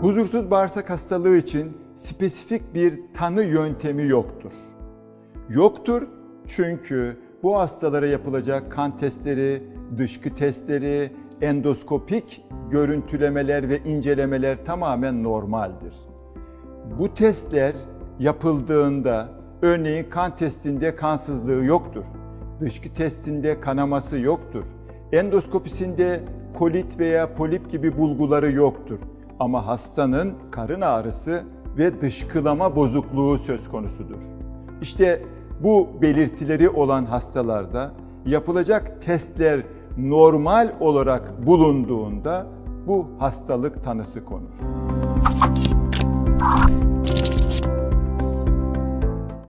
Huzursuz bağırsak hastalığı için spesifik bir tanı yöntemi yoktur. Yoktur çünkü bu hastalara yapılacak kan testleri, dışkı testleri, endoskopik görüntülemeler ve incelemeler tamamen normaldir. Bu testler yapıldığında örneğin kan testinde kansızlığı yoktur. Dışkı testinde kanaması yoktur. Endoskopisinde kolit veya polip gibi bulguları yoktur. Ama hastanın karın ağrısı ve dışkılama bozukluğu söz konusudur. İşte bu belirtileri olan hastalarda yapılacak testler normal olarak bulunduğunda bu hastalık tanısı konur.